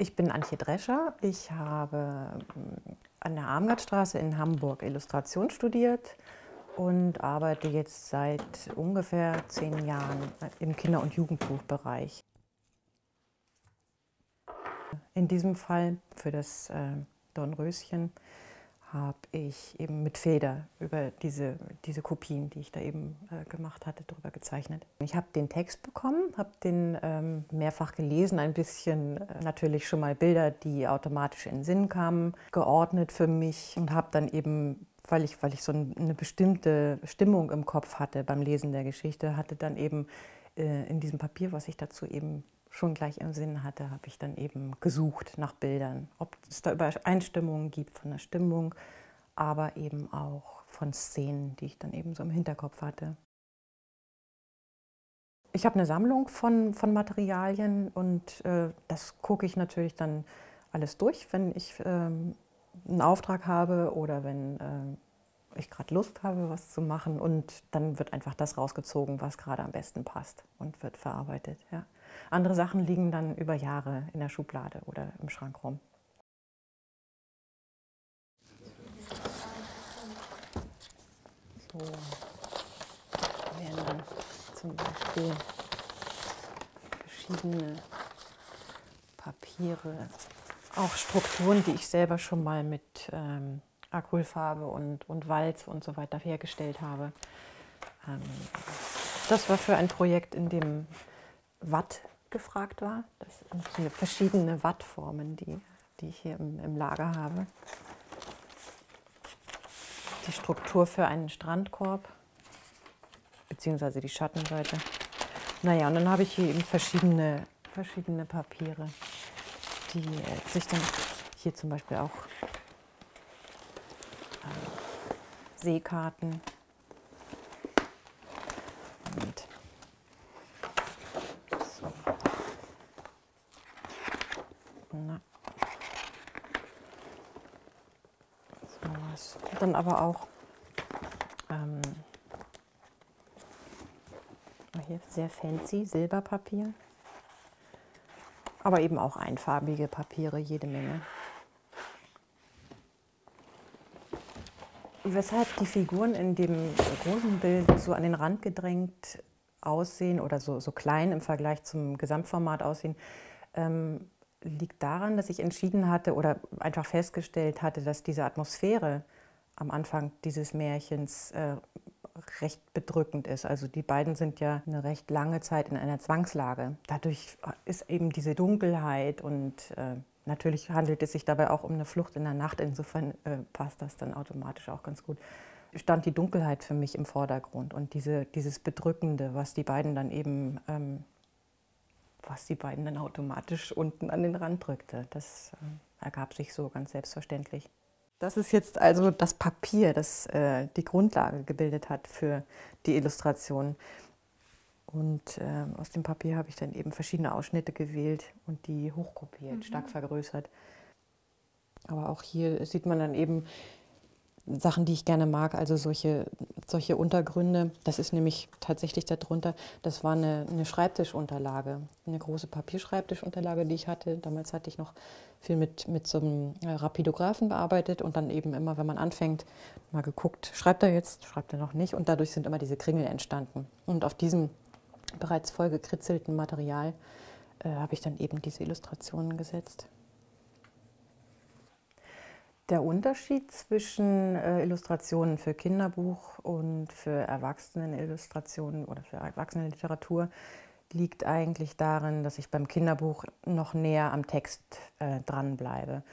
Ich bin Antje Drescher. Ich habe ähm, an der Armgardstraße in Hamburg Illustration studiert und arbeite jetzt seit ungefähr zehn Jahren im Kinder- und Jugendbuchbereich. In diesem Fall für das äh, Dornröschen habe ich eben mit Feder über diese, diese Kopien, die ich da eben äh, gemacht hatte, darüber gezeichnet. Ich habe den Text bekommen, habe den ähm, mehrfach gelesen, ein bisschen äh, natürlich schon mal Bilder, die automatisch in den Sinn kamen, geordnet für mich und habe dann eben, weil ich, weil ich so eine bestimmte Stimmung im Kopf hatte beim Lesen der Geschichte, hatte dann eben äh, in diesem Papier, was ich dazu eben schon gleich im Sinn hatte, habe ich dann eben gesucht nach Bildern, ob es da Übereinstimmungen gibt von der Stimmung, aber eben auch von Szenen, die ich dann eben so im Hinterkopf hatte. Ich habe eine Sammlung von, von Materialien und äh, das gucke ich natürlich dann alles durch, wenn ich ähm, einen Auftrag habe oder wenn äh, ich gerade Lust habe, was zu machen. Und dann wird einfach das rausgezogen, was gerade am besten passt und wird verarbeitet. Ja. Andere Sachen liegen dann über Jahre in der Schublade oder im Schrank rum. So werden dann zum Beispiel verschiedene Papiere, auch Strukturen, die ich selber schon mal mit ähm, Acrylfarbe und, und Walz und so weiter hergestellt habe. Ähm, das war für ein Projekt, in dem Watt gefragt war. Das sind verschiedene Wattformen, die, die ich hier im, im Lager habe. Die Struktur für einen Strandkorb, beziehungsweise die Schattenseite. Naja, und dann habe ich hier eben verschiedene, verschiedene Papiere, die äh, sich dann hier zum Beispiel auch äh, Seekarten So Dann aber auch ähm, hier sehr fancy Silberpapier. Aber eben auch einfarbige Papiere, jede Menge. Weshalb die Figuren in dem großen Bild so an den Rand gedrängt aussehen oder so, so klein im Vergleich zum Gesamtformat aussehen, ähm, liegt daran, dass ich entschieden hatte oder einfach festgestellt hatte, dass diese Atmosphäre am Anfang dieses Märchens äh, recht bedrückend ist. Also die beiden sind ja eine recht lange Zeit in einer Zwangslage. Dadurch ist eben diese Dunkelheit und äh, natürlich handelt es sich dabei auch um eine Flucht in der Nacht. Insofern äh, passt das dann automatisch auch ganz gut. Stand die Dunkelheit für mich im Vordergrund und diese, dieses Bedrückende, was die beiden dann eben ähm, was die beiden dann automatisch unten an den Rand drückte. Das äh, ergab sich so ganz selbstverständlich. Das ist jetzt also das Papier, das äh, die Grundlage gebildet hat für die Illustration. Und äh, aus dem Papier habe ich dann eben verschiedene Ausschnitte gewählt und die hochkopiert, mhm. stark vergrößert. Aber auch hier sieht man dann eben Sachen, die ich gerne mag, also solche, solche Untergründe. Das ist nämlich tatsächlich darunter, das war eine, eine Schreibtischunterlage, eine große Papierschreibtischunterlage, die ich hatte. Damals hatte ich noch viel mit, mit so einem äh, Rapidographen gearbeitet und dann eben immer, wenn man anfängt, mal geguckt, schreibt er jetzt, schreibt er noch nicht und dadurch sind immer diese Kringel entstanden. Und auf diesem bereits voll gekritzelten Material äh, habe ich dann eben diese Illustrationen gesetzt. Der Unterschied zwischen äh, Illustrationen für Kinderbuch und für Erwachsenen-Illustrationen oder für Erwachsenenliteratur liegt eigentlich darin, dass ich beim Kinderbuch noch näher am Text äh, dranbleibe.